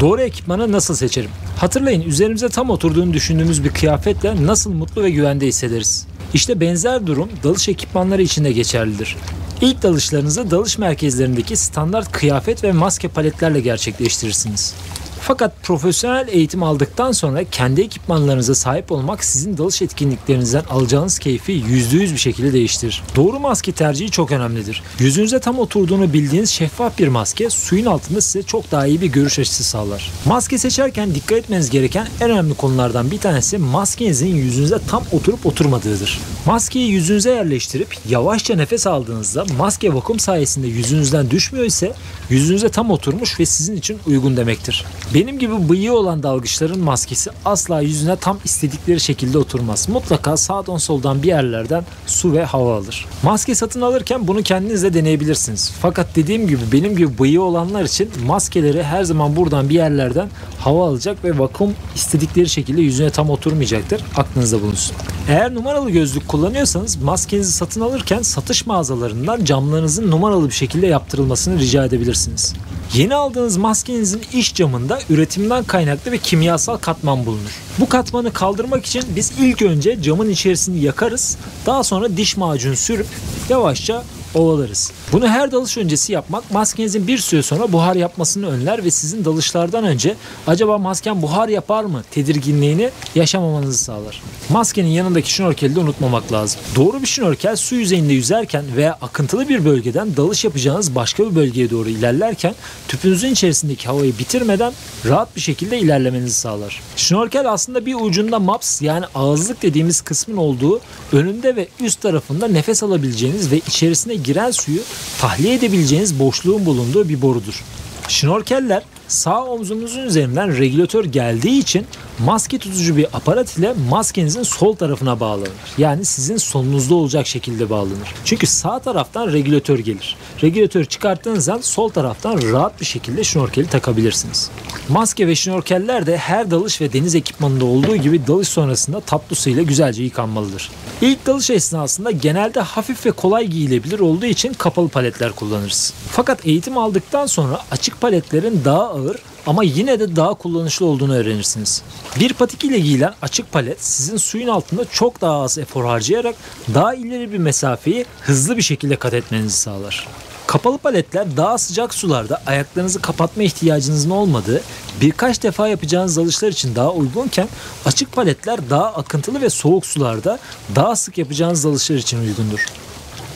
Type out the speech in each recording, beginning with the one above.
Doğru ekipmanı nasıl seçerim? Hatırlayın üzerimize tam oturduğunu düşündüğümüz bir kıyafetle nasıl mutlu ve güvende hissederiz? İşte benzer durum dalış ekipmanları için de geçerlidir. İlk dalışlarınızı dalış merkezlerindeki standart kıyafet ve maske paletlerle gerçekleştirirsiniz. Fakat profesyonel eğitim aldıktan sonra kendi ekipmanlarınıza sahip olmak sizin dalış etkinliklerinizden alacağınız keyfi %100 bir şekilde değiştirir. Doğru maske tercihi çok önemlidir. Yüzünüze tam oturduğunu bildiğiniz şeffaf bir maske suyun altında size çok daha iyi bir görüş açısı sağlar. Maske seçerken dikkat etmeniz gereken en önemli konulardan bir tanesi maskenizin yüzünüze tam oturup oturmadığıdır. Maskeyi yüzünüze yerleştirip yavaşça nefes aldığınızda maske vakum sayesinde yüzünüzden düşmüyor ise yüzünüze tam oturmuş ve sizin için uygun demektir. Benim gibi bıyığı olan dalgıçların maskesi asla yüzüne tam istedikleri şekilde oturmaz. Mutlaka sağdan soldan bir yerlerden su ve hava alır. Maske satın alırken bunu kendiniz de deneyebilirsiniz. Fakat dediğim gibi benim gibi bıyığı olanlar için maskeleri her zaman buradan bir yerlerden hava alacak ve vakum istedikleri şekilde yüzüne tam oturmayacaktır. Aklınızda bulunsun. Eğer numaralı gözlük kullanıyorsanız maskenizi satın alırken satış mağazalarından camlarınızın numaralı bir şekilde yaptırılmasını rica edebilirsiniz. Yeni aldığınız maskenizin iç camında üretimden kaynaklı ve kimyasal katman bulunur. Bu katmanı kaldırmak için biz ilk önce camın içerisini yakarız. Daha sonra diş macunu sürüp yavaşça ovalarız. Bunu her dalış öncesi yapmak maskenizin bir süre sonra buhar yapmasını önler ve sizin dalışlardan önce acaba masken buhar yapar mı tedirginliğini yaşamamanızı sağlar. Maskenin yanındaki şnorkeli de unutmamak lazım. Doğru bir şnorkel su yüzeyinde yüzerken veya akıntılı bir bölgeden dalış yapacağınız başka bir bölgeye doğru ilerlerken tüpünüzün içerisindeki havayı bitirmeden rahat bir şekilde ilerlemenizi sağlar. Şnorkel aslında bir ucunda maps yani ağızlık dediğimiz kısmın olduğu önünde ve üst tarafında nefes alabileceğiniz ve içerisine giren suyu tahliye edebileceğiniz boşluğun bulunduğu bir borudur. Şnorkeller sağ omzunuzun üzerinden regülatör geldiği için maske tutucu bir aparat ile maskenizin sol tarafına bağlanır. Yani sizin solunuzda olacak şekilde bağlanır. Çünkü sağ taraftan regülatör gelir. Regülatörü çıkarttığınız zaman sol taraftan rahat bir şekilde şnorkeli takabilirsiniz. Maske ve şnorkeller de her dalış ve deniz ekipmanında olduğu gibi dalış sonrasında tatlı su ile güzelce yıkanmalıdır. İlk dalış esnasında genelde hafif ve kolay giyilebilir olduğu için kapalı paletler kullanırız. Fakat eğitim aldıktan sonra açık paletlerin daha ağır ama yine de daha kullanışlı olduğunu öğrenirsiniz. Bir patik ile giyilen açık palet sizin suyun altında çok daha az efor harcayarak daha ileri bir mesafeyi hızlı bir şekilde kat etmenizi sağlar. Kapalı paletler daha sıcak sularda ayaklarınızı kapatma ihtiyacınızın olmadığı birkaç defa yapacağınız dalışlar için daha uygunken açık paletler daha akıntılı ve soğuk sularda daha sık yapacağınız dalışlar için uygundur.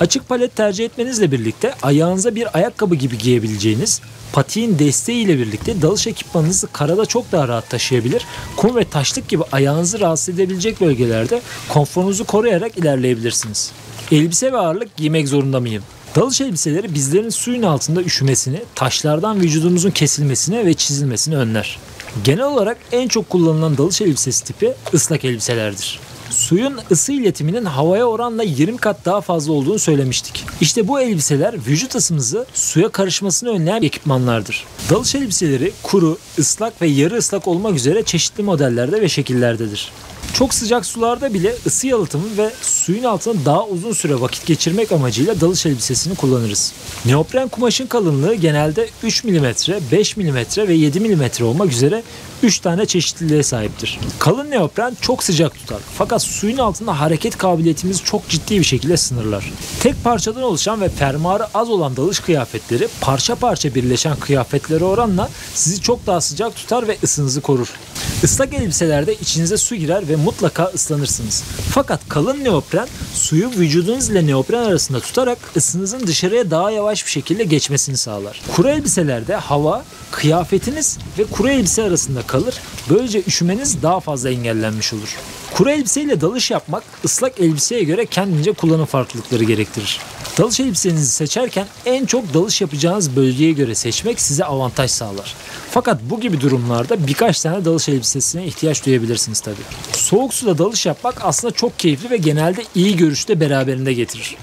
Açık palet tercih etmenizle birlikte ayağınıza bir ayakkabı gibi giyebileceğiniz patiğin desteğiyle birlikte dalış ekipmanınızı karada çok daha rahat taşıyabilir. Kum ve taşlık gibi ayağınızı rahatsız edebilecek bölgelerde konforunuzu koruyarak ilerleyebilirsiniz. Elbise ve ağırlık giymek zorunda mıyım? Dalış elbiseleri bizlerin suyun altında üşümesini, taşlardan vücudumuzun kesilmesine ve çizilmesini önler. Genel olarak en çok kullanılan dalış elbisesi tipi ıslak elbiselerdir. Suyun ısı iletiminin havaya oranla 20 kat daha fazla olduğunu söylemiştik. İşte bu elbiseler vücut ısımızı suya karışmasını önleyen ekipmanlardır. Dalış elbiseleri kuru, ıslak ve yarı ıslak olmak üzere çeşitli modellerde ve şekillerdedir. Çok sıcak sularda bile ısı yalıtımı ve suyun altında daha uzun süre vakit geçirmek amacıyla dalış elbisesini kullanırız. Neopren kumaşın kalınlığı genelde 3 mm, 5 mm ve 7 mm olmak üzere 3 tane çeşitliliğe sahiptir. Kalın neopren çok sıcak tutar fakat suyun altında hareket kabiliyetimizi çok ciddi bir şekilde sınırlar. Tek parçadan oluşan ve fermuarı az olan dalış kıyafetleri parça parça birleşen kıyafetlere oranla sizi çok daha sıcak tutar ve ısınızı korur. Islak elbiselerde içinize su girer ve mutlaka ıslanırsınız. Fakat kalın neopren suyu vücudunuz ile neopren arasında tutarak ısınızın dışarıya daha yavaş bir şekilde geçmesini sağlar. Kuru elbiselerde hava, kıyafetiniz ve kuru elbise arasında kalır. Böylece üşümeniz daha fazla engellenmiş olur. Kuru elbiseyle dalış yapmak ıslak elbiseye göre kendince kullanım farklılıkları gerektirir. Dalış elbisenizi seçerken en çok dalış yapacağınız bölgeye göre seçmek size avantaj sağlar. Fakat bu gibi durumlarda birkaç tane dalış elbisesine ihtiyaç duyabilirsiniz tabii. Soğuk suda dalış yapmak aslında çok keyifli ve genelde iyi görüşte beraberinde getirir.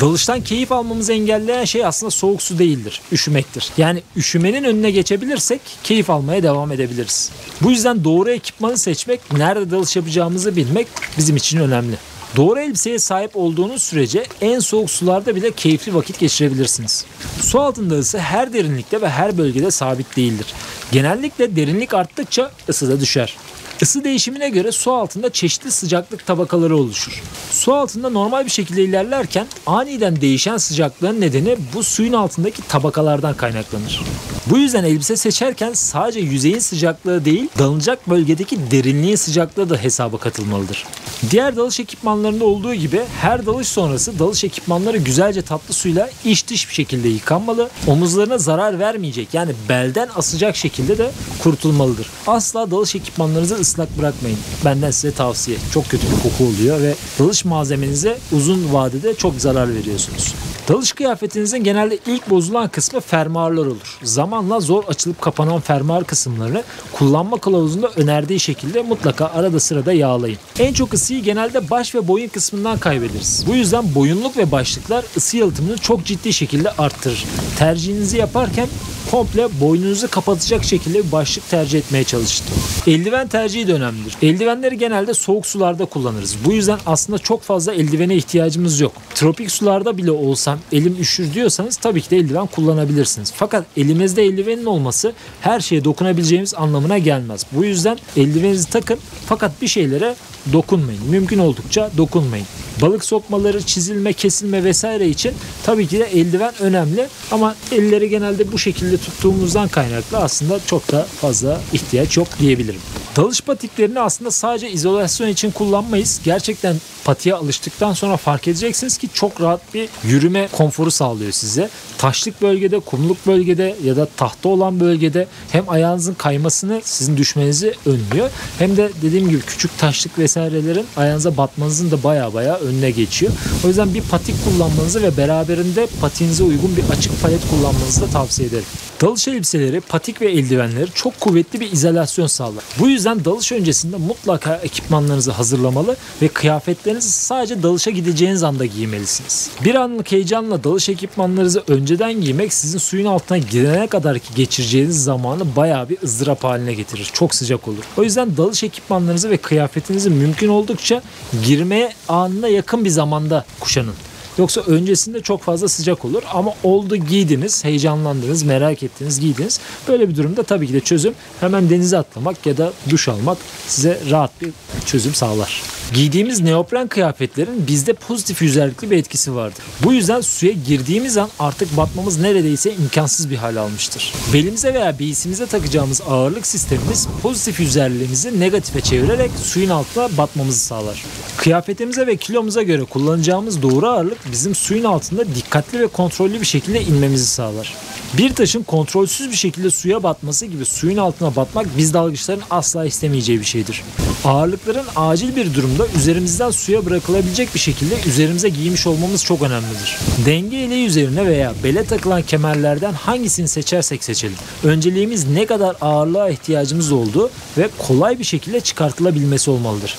Dalıştan keyif almamızı engelleyen şey aslında soğuk su değildir, üşümektir. Yani üşümenin önüne geçebilirsek keyif almaya devam edebiliriz. Bu yüzden doğru ekipmanı seçmek, nerede dalış yapacağımızı bilmek bizim için önemli. Doğru elbiseye sahip olduğunuz sürece en soğuk sularda bile keyifli vakit geçirebilirsiniz. Su altında ısı her derinlikte ve her bölgede sabit değildir. Genellikle derinlik arttıkça ısı da düşer. Isı değişimine göre su altında çeşitli sıcaklık tabakaları oluşur. Su altında normal bir şekilde ilerlerken aniden değişen sıcaklığın nedeni bu suyun altındaki tabakalardan kaynaklanır. Bu yüzden elbise seçerken sadece yüzeyin sıcaklığı değil, dalınacak bölgedeki derinliğin sıcaklığı da hesaba katılmalıdır. Diğer dalış ekipmanlarında olduğu gibi her dalış sonrası dalış ekipmanları güzelce tatlı suyla iç dış bir şekilde yıkanmalı. Omuzlarına zarar vermeyecek yani belden asacak şekilde de kurtulmalıdır. Asla dalış ekipmanlarınızı ıslak bırakmayın. Benden size tavsiye. Çok kötü bir koku oluyor ve dalış malzemenize uzun vadede çok zarar veriyorsunuz. Dalış kıyafetinizin genelde ilk bozulan kısmı fermuarlar olur. Zamanla zor açılıp kapanan fermuar kısımlarını kullanma kılavuzunda önerdiği şekilde mutlaka arada sırada yağlayın. En çok ısıyı genelde baş ve boyun kısmından kaybederiz. Bu yüzden boyunluk ve başlıklar ısı yalıtımını çok ciddi şekilde arttırır. Tercihinizi yaparken komple boynunuzu kapatacak şekilde bir başlık tercih etmeye çalışın. Eldiven tercihi de önemlidir. Eldivenleri genelde soğuk sularda kullanırız. Bu yüzden aslında çok fazla eldivene ihtiyacımız yok. Tropik sularda bile olsam elim üşür diyorsanız tabii ki de eldiven kullanabilirsiniz. Fakat elimizde eldivenin olması her şeye dokunabileceğimiz anlamına gelmez. Bu yüzden eldivenizi takın fakat bir şeylere dokunmayın. Mümkün oldukça dokunmayın. Balık sokmaları, çizilme, kesilme vesaire için tabii ki de eldiven önemli ama elleri genelde bu şekilde tuttuğumuzdan kaynaklı aslında çok da fazla ihtiyaç yok diyebilirim. Dalış patiklerini aslında sadece izolasyon için kullanmayız. Gerçekten patiye alıştıktan sonra fark edeceksiniz ki çok rahat bir yürüme konforu sağlıyor size. Taşlık bölgede, kumluk bölgede ya da tahta olan bölgede hem ayağınızın kaymasını, sizin düşmenizi önlüyor. Hem de dediğim gibi küçük taşlık vesairelerin ayağınıza batmanızın da baya baya önüne geçiyor. O yüzden bir patik kullanmanızı ve beraberinde patiğinize uygun bir açık palet kullanmanızı da tavsiye ederim. Dalış elbiseleri, patik ve eldivenleri çok kuvvetli bir izolasyon sağlar. Bu yüzden dalış öncesinde mutlaka ekipmanlarınızı hazırlamalı ve kıyafetlerinizi sadece dalışa gideceğiniz anda giymelisiniz. Bir anlık heyecanla dalış ekipmanlarınızı önceden giymek sizin suyun altına girene kadar ki geçireceğiniz zamanı bayağı bir ızdırap haline getirir. Çok sıcak olur. O yüzden dalış ekipmanlarınızı ve kıyafetinizi mümkün oldukça girmeye anına yakın bir zamanda kuşanın. Yoksa öncesinde çok fazla sıcak olur ama oldu giydiniz, heyecanlandınız, merak ettiniz, giydiniz. Böyle bir durumda tabii ki de çözüm hemen denize atlamak ya da duş almak size rahat bir çözüm sağlar. Giydiğimiz neopren kıyafetlerin bizde pozitif yüzerlikli bir etkisi vardır. Bu yüzden suya girdiğimiz an artık batmamız neredeyse imkansız bir hal almıştır. Belimize veya beysimize takacağımız ağırlık sistemimiz pozitif yüzerliğimizi negatife çevirerek suyun altına batmamızı sağlar. Kıyafetimize ve kilomuza göre kullanacağımız doğru ağırlık bizim suyun altında dikkatli ve kontrollü bir şekilde inmemizi sağlar. Bir taşın kontrolsüz bir şekilde suya batması gibi suyun altına batmak biz dalgıçların asla istemeyeceği bir şeydir. Ağırlıkların acil bir durumda üzerimizden suya bırakılabilecek bir şekilde üzerimize giymiş olmamız çok önemlidir. Denge ile üzerine veya bele takılan kemerlerden hangisini seçersek seçelim. Önceliğimiz ne kadar ağırlığa ihtiyacımız olduğu ve kolay bir şekilde çıkartılabilmesi olmalıdır.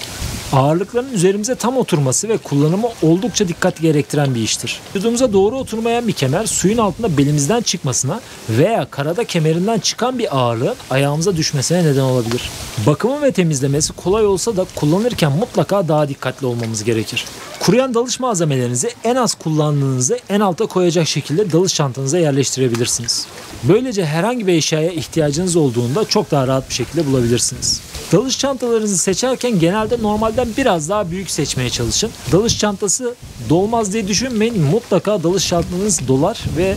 Ağırlıkların üzerimize tam oturması ve kullanımı oldukça dikkat gerektiren bir iştir. Vücudumuza doğru oturmayan bir kemer suyun altında belimizden çıkmasına veya karada kemerinden çıkan bir ağırlığın ayağımıza düşmesine neden olabilir. Bakımı ve temizlemesi kolay olsa da kullanırken mutlaka daha dikkatli olmamız gerekir. Kuruyan dalış malzemelerinizi en az kullandığınızı en alta koyacak şekilde dalış çantanıza yerleştirebilirsiniz. Böylece herhangi bir eşyaya ihtiyacınız olduğunda çok daha rahat bir şekilde bulabilirsiniz. Dalış çantalarınızı seçerken genelde normalden biraz daha büyük seçmeye çalışın. Dalış çantası dolmaz diye düşünmeyin. Mutlaka dalış çantanız dolar ve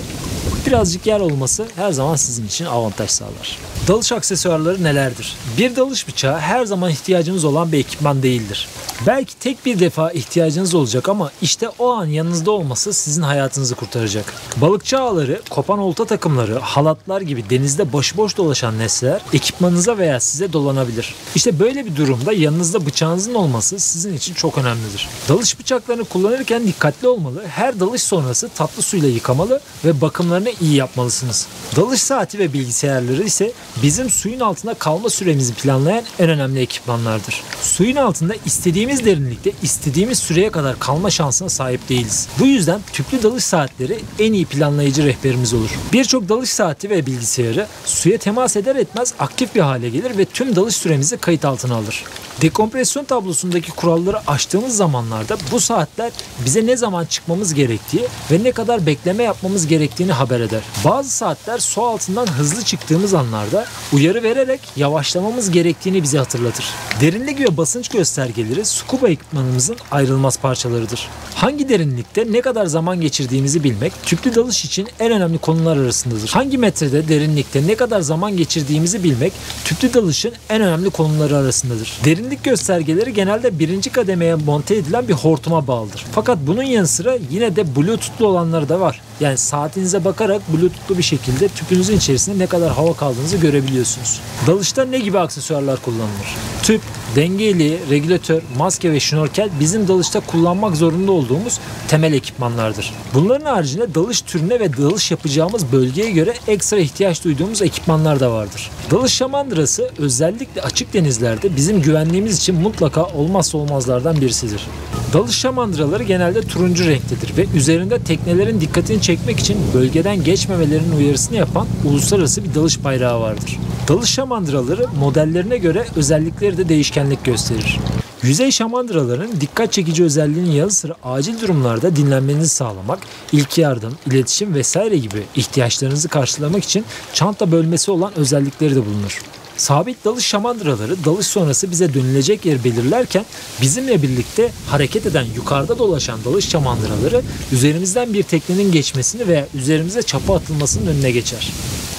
birazcık yer olması her zaman sizin için avantaj sağlar. Dalış aksesuarları nelerdir? Bir dalış bıçağı her zaman ihtiyacınız olan bir ekipman değildir. Belki tek bir defa ihtiyacınız olacak ama işte o an yanınızda olması sizin hayatınızı kurtaracak. Balıkçı ağları, kopan olta takımları, halatlar gibi denizde başıboş dolaşan nesneler ekipmanınıza veya size dolanabilir. İşte böyle bir durumda yanınızda bıçağınızın olması sizin için çok önemlidir. Dalış bıçaklarını kullanırken dikkatli olmalı, her dalış sonrası tatlı suyla yıkamalı ve bakımlarını iyi yapmalısınız. Dalış saati ve bilgisayarları ise bizim suyun altında kalma süremizi planlayan en önemli ekipmanlardır. Suyun altında istediğimiz derinlikte istediğimiz süreye kadar kalma şansına sahip değiliz. Bu yüzden tüplü dalış saatleri en iyi planlayıcı rehberimiz olur. Birçok dalış saati ve bilgisayarı suya temas eder etmez aktif bir hale gelir ve tüm dalış süremizi kayıt altına alır. Dekompresyon tablosundaki kuralları aştığımız zamanlarda bu saatler bize ne zaman çıkmamız gerektiği ve ne kadar bekleme yapmamız gerektiğini haber eder. Bazı saatler su altından hızlı çıktığımız anlarda uyarı vererek yavaşlamamız gerektiğini bize hatırlatır. Derinlik ve basınç göstergeleri scuba ekipmanımızın ayrılmaz parçalarıdır. Hangi derinlikte ne kadar zaman geçirdiğimizi bilmek tüplü dalış için en önemli konular arasındadır. Hangi metrede derinlikte ne kadar zaman geçirdiğimizi bilmek tüplü dalışın en önemli konuları arasındadır. Derinlik göstergeleri genelde birinci kademeye monte edilen bir hortuma bağlıdır. Fakat bunun yanı sıra yine de bluetoothlu olanları da var. Yani saatinize bakarak bluetoothlu bir şekilde tüpünüzün içerisinde ne kadar hava kaldığınızı görebiliyorsunuz. Dalışta ne gibi aksesuarlar kullanılır? Tüp, dengeli, regülatör, maske ve şnorkel bizim dalışta kullanmak zorunda olduğumuz temel ekipmanlardır. Bunların haricinde dalış türüne ve dalış yapacağımız bölgeye göre ekstra ihtiyaç duyduğumuz ekipmanlar da vardır. Dalış şamandırası özellikle açık denizlerde bizim güvenliğimiz için mutlaka olmazsa olmazlardan birisidir. Dalış şamandıraları genelde turuncu renktedir ve üzerinde teknelerin dikkatini çekmek için bölgeden geçmemelerinin uyarısını yapan uluslararası bir dalış bayrağı vardır. Dalış şamandıraları modellerine göre özellikleri de değişkenlik gösterir. Yüzey şamandıraların dikkat çekici özelliğinin yanı sıra acil durumlarda dinlenmenizi sağlamak, ilk yardım, iletişim vesaire gibi ihtiyaçlarınızı karşılamak için çanta bölmesi olan özellikleri de bulunur. Sabit dalış şamandıraları dalış sonrası bize dönülecek yer belirlerken bizimle birlikte hareket eden yukarıda dolaşan dalış şamandıraları üzerimizden bir teknenin geçmesini veya üzerimize çapa atılmasının önüne geçer.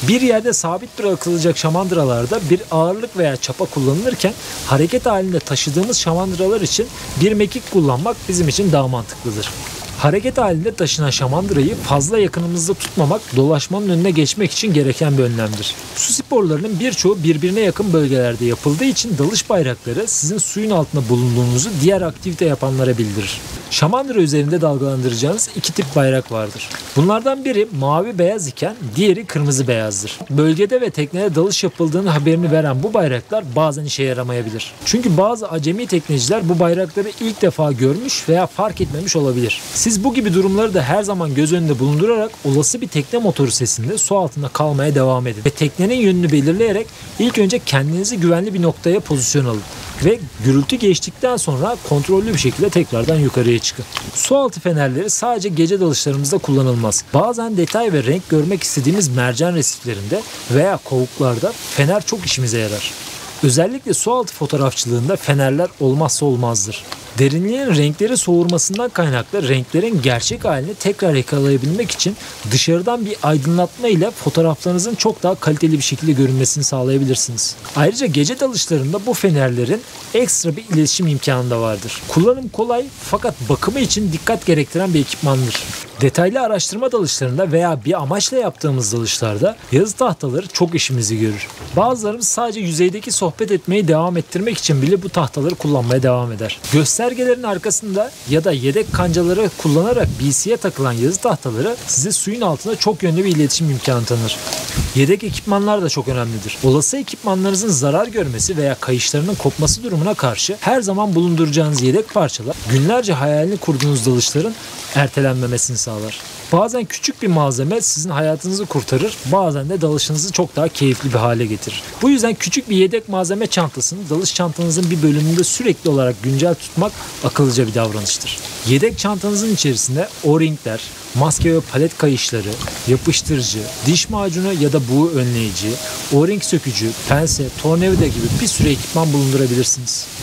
Bir yerde sabit bırakılacak şamandıralarda bir ağırlık veya çapa kullanılırken hareket halinde taşıdığımız şamandıralar için bir mekik kullanmak bizim için daha mantıklıdır. Hareket halinde taşınan şamandırayı fazla yakınımızda tutmamak dolaşmanın önüne geçmek için gereken bir önlemdir. Su sporlarının birçoğu birbirine yakın bölgelerde yapıldığı için dalış bayrakları sizin suyun altında bulunduğunuzu diğer aktivite yapanlara bildirir. Şamandıra üzerinde dalgalandıracağınız iki tip bayrak vardır. Bunlardan biri mavi beyaz iken diğeri kırmızı beyazdır. Bölgede ve teknede dalış yapıldığını haberini veren bu bayraklar bazen işe yaramayabilir. Çünkü bazı acemi tekneciler bu bayrakları ilk defa görmüş veya fark etmemiş olabilir. Siz bu gibi durumları da her zaman göz önünde bulundurarak olası bir tekne motoru sesinde su altında kalmaya devam edin. Ve teknenin yönünü belirleyerek ilk önce kendinizi güvenli bir noktaya pozisyon alın. Ve gürültü geçtikten sonra kontrollü bir şekilde tekrardan yukarıya çıkın. Su altı fenerleri sadece gece dalışlarımızda kullanılmaz. Bazen detay ve renk görmek istediğimiz mercan resiflerinde veya kovuklarda fener çok işimize yarar. Özellikle su altı fotoğrafçılığında fenerler olmazsa olmazdır. Derinliğin renkleri soğurmasından kaynaklı renklerin gerçek halini tekrar yakalayabilmek için dışarıdan bir aydınlatma ile fotoğraflarınızın çok daha kaliteli bir şekilde görünmesini sağlayabilirsiniz. Ayrıca gece dalışlarında bu fenerlerin ekstra bir iletişim imkanı da vardır. Kullanım kolay fakat bakımı için dikkat gerektiren bir ekipmandır. Detaylı araştırma dalışlarında veya bir amaçla yaptığımız dalışlarda yazı tahtaları çok işimizi görür. Bazılarımız sadece yüzeydeki sohbet etmeyi devam ettirmek için bile bu tahtaları kullanmaya devam eder. Göstergelerin arkasında ya da yedek kancaları kullanarak BC'ye takılan yazı tahtaları size suyun altında çok yönlü bir iletişim imkanı tanır. Yedek ekipmanlar da çok önemlidir. Olası ekipmanlarınızın zarar görmesi veya kayışlarının kopması durumuna karşı her zaman bulunduracağınız yedek parçalar günlerce hayalini kurduğunuz dalışların ertelenmemesini sağlar. Bazen küçük bir malzeme sizin hayatınızı kurtarır, bazen de dalışınızı çok daha keyifli bir hale getirir. Bu yüzden küçük bir yedek malzeme çantasını dalış çantanızın bir bölümünde sürekli olarak güncel tutmak akıllıca bir davranıştır. Yedek çantanızın içerisinde o-ringler, maske ve palet kayışları, yapıştırıcı, diş macunu ya da buğu önleyici, o-ring sökücü, pense, tornavida gibi bir sürü ekipman bulundurabilirsiniz.